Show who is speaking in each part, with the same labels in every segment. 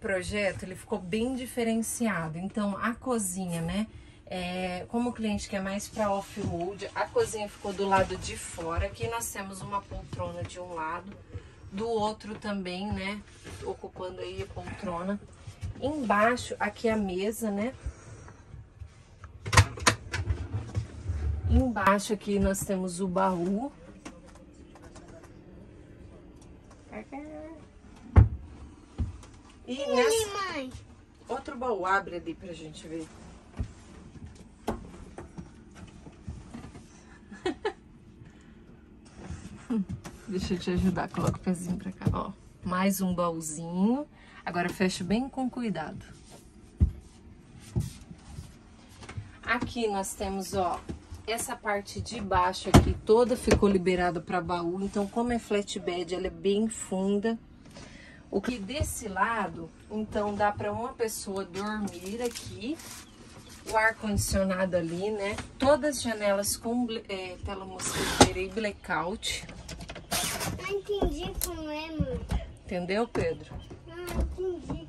Speaker 1: projeto, ele ficou bem diferenciado. Então, a cozinha, né? É, como o cliente quer mais para off-road, a cozinha ficou do lado de fora. Aqui nós temos uma poltrona de um lado, do outro também, né? Ocupando aí a poltrona. Embaixo, aqui a mesa, né? Embaixo aqui nós temos o baú. E nessa...
Speaker 2: mãe.
Speaker 1: Outro baú, abre ali pra gente ver. Deixa eu te ajudar, coloca o pezinho pra cá, ó. Mais um baúzinho. Agora fecha bem com cuidado. Aqui nós temos, ó, essa parte de baixo aqui toda ficou liberada para baú. Então, como é flatbed, ela é bem funda. O que desse lado, então dá para uma pessoa dormir aqui. O ar condicionado ali, né? Todas as janelas com é, tela mosquiteira e blackout.
Speaker 2: Não entendi como é, mãe.
Speaker 1: Entendeu, Pedro?
Speaker 2: Não entendi.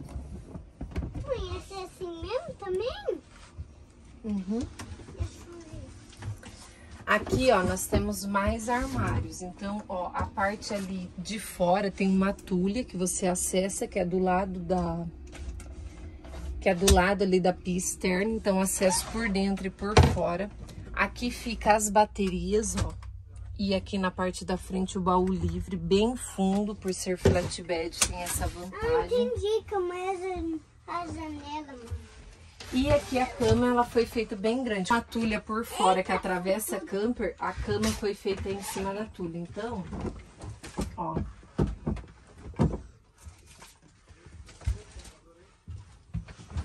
Speaker 2: Mãe, esse é assim mesmo também?
Speaker 1: Uhum. Aqui, ó, nós temos mais armários. Então, ó, a parte ali de fora tem uma tulha que você acessa, que é do lado da... Que é do lado ali da pia externa, então acesso por dentro e por fora. Aqui fica as baterias, ó. E aqui na parte da frente o baú livre, bem fundo, por ser flatbed, tem essa
Speaker 2: Ah,
Speaker 1: vantagem.
Speaker 2: entendi como é jan- a janela, mãe.
Speaker 1: E aqui a cama, ela foi feita bem grande. Uma tulha por fora que atravessa a camper, a cama foi feita em cima da tulha. Então, ó.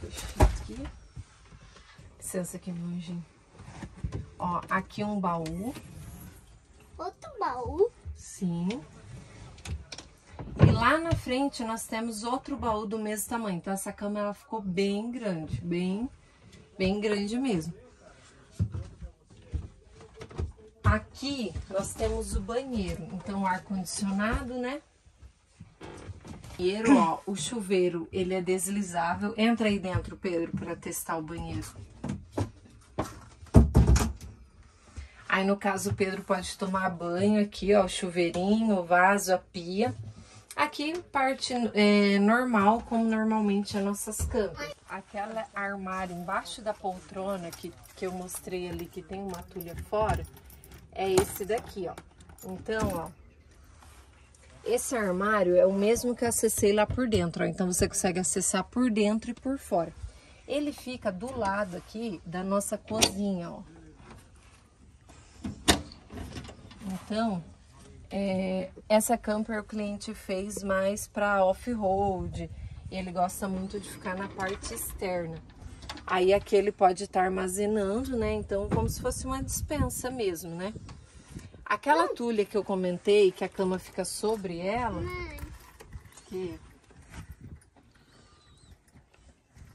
Speaker 1: Deixa eu aqui. Licença aqui, meu anjinho. Ó, aqui um baú.
Speaker 2: Outro baú.
Speaker 1: Sim. Lá na frente nós temos outro baú do mesmo tamanho. Então essa cama ela ficou bem grande, bem, bem grande mesmo. Aqui nós temos o banheiro. Então ar condicionado, né? Banheiro, ó, o chuveiro, ele é deslizável. Entra aí dentro, Pedro, para testar o banheiro. Aí, no caso, o Pedro pode tomar banho aqui, ó, o chuveirinho, o vaso, a pia. Aqui, parte é, normal, como normalmente as nossas camas. Aquela armário embaixo da poltrona que, que eu mostrei ali, que tem uma tulha fora, é esse daqui, ó. Então, ó, esse armário é o mesmo que eu acessei lá por dentro, ó. Então, você consegue acessar por dentro e por fora. Ele fica do lado aqui da nossa cozinha, ó. Então, é, essa camper o cliente fez mais para off-road. Ele gosta muito de ficar na parte externa. Aí aqui ele pode estar armazenando, né? Então, como se fosse uma dispensa mesmo, né? Aquela tulha que eu comentei, que a cama fica sobre ela,
Speaker 2: Mãe,
Speaker 1: que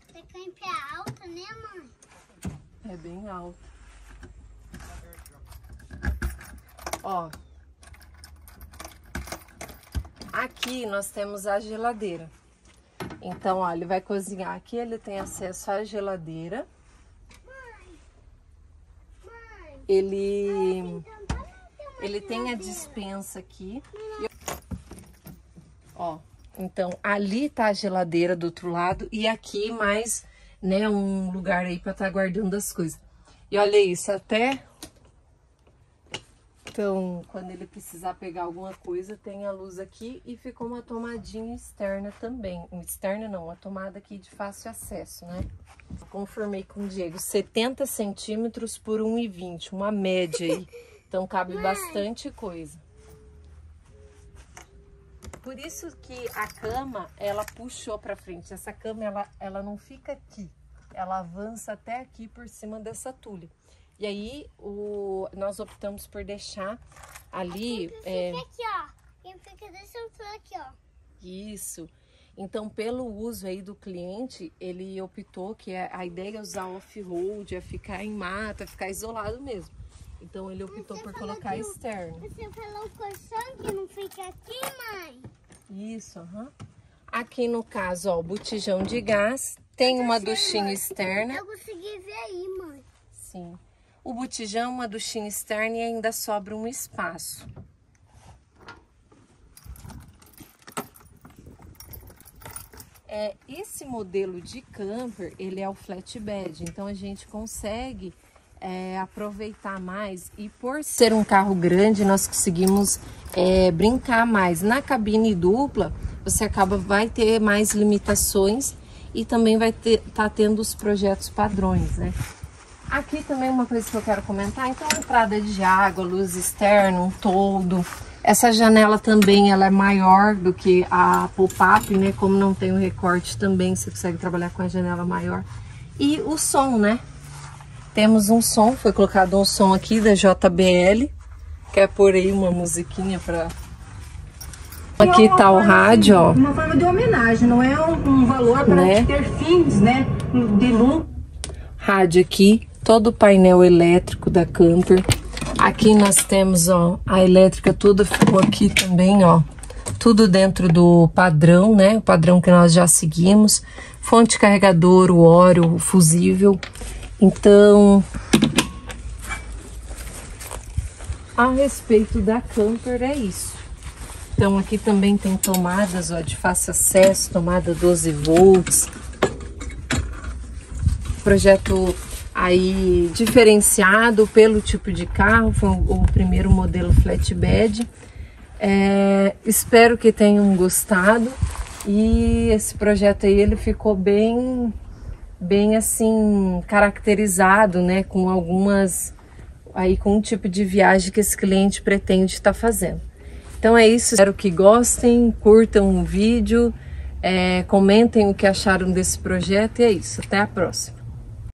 Speaker 2: você camper é alta, né, mãe?
Speaker 1: é bem alta. Ó. Aqui nós temos a geladeira. Então, ó, ele vai cozinhar aqui, ele tem acesso à geladeira. Ele ele tem a dispensa aqui. Ó, então ali tá a geladeira do outro lado e aqui mais, né, um lugar aí para estar guardando as coisas. E olha isso, até então, quando ele precisar pegar alguma coisa, tem a luz aqui e ficou uma tomadinha externa também. Externa não, uma tomada aqui de fácil acesso, né? Conformei com o Diego, 70 centímetros por 1,20, uma média aí. Então cabe bastante coisa. Por isso que a cama, ela puxou para frente. Essa cama, ela, ela não fica aqui. Ela avança até aqui por cima dessa tulha. E aí, o, nós optamos por deixar ali... é,
Speaker 2: Fica aqui, ó. Quem fica desse aqui, ó.
Speaker 1: isso. Então, pelo uso aí do cliente, ele optou que a ideia é usar off-road, é ficar em mata, ficar isolado mesmo. Então, ele optou
Speaker 2: Você
Speaker 1: por colocar
Speaker 2: que
Speaker 1: externo.
Speaker 2: Você falou colchão que não fica aqui, mãe?
Speaker 1: Isso, aham. Aqui no caso, ó, o botijão de gás, tem uma duchinha externa.
Speaker 2: Eu consegui ver aí, mãe.
Speaker 1: Sim. O botijão, uma duchinha externa e ainda sobra um espaço. É, esse modelo de camper, ele é o flatbed, então a gente consegue é, aproveitar mais e por ser um carro grande, nós conseguimos é, brincar mais. Na cabine dupla, você acaba, vai ter mais limitações e também vai estar tá tendo os projetos padrões, né? Aqui também uma coisa que eu quero comentar, então entrada de água, luz externa, um todo. Essa janela também ela é maior do que a pop-up, né? Como não tem o recorte também, você consegue trabalhar com a janela maior. E o som, né? Temos um som, foi colocado um som aqui da JBL. Quer pôr aí uma musiquinha para Aqui tá o rádio, ó.
Speaker 3: Uma forma de homenagem, não é um, um valor para né? ter fins, né? De lucro.
Speaker 1: Rádio aqui, todo o painel elétrico da camper. Aqui nós temos, ó, a elétrica toda ficou aqui também, ó. Tudo dentro do padrão, né? O padrão que nós já seguimos. Fonte carregador, o óleo, o fusível. Então, a respeito da camper é isso. Então aqui também tem tomadas ó, de fácil acesso, tomada 12 volts. Projeto aí diferenciado pelo tipo de carro, foi o primeiro modelo flatbed. É, espero que tenham gostado e esse projeto aí ele ficou bem bem assim caracterizado, né, com algumas aí com um tipo de viagem que esse cliente pretende estar tá fazendo. Então é isso, espero que gostem, curtam o vídeo, é, comentem o que acharam desse projeto e é isso. Até a próxima.